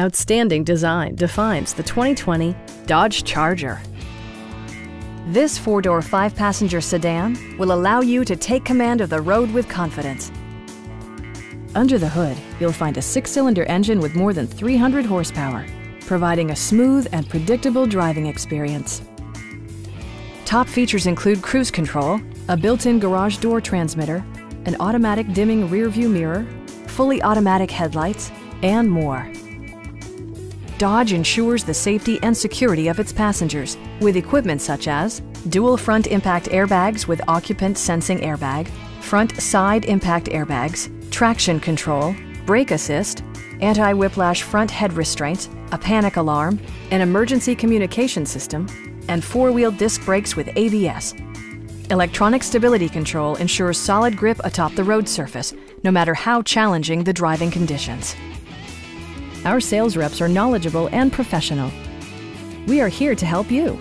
Outstanding design defines the 2020 Dodge Charger. This four-door, five-passenger sedan will allow you to take command of the road with confidence. Under the hood, you'll find a six-cylinder engine with more than 300 horsepower, providing a smooth and predictable driving experience. Top features include cruise control, a built-in garage door transmitter, an automatic dimming rearview mirror, fully automatic headlights, and more. Dodge ensures the safety and security of its passengers with equipment such as dual front impact airbags with occupant sensing airbag, front side impact airbags, traction control, brake assist, anti-whiplash front head restraints, a panic alarm, an emergency communication system, and four-wheel disc brakes with ABS. Electronic stability control ensures solid grip atop the road surface, no matter how challenging the driving conditions. Our sales reps are knowledgeable and professional. We are here to help you.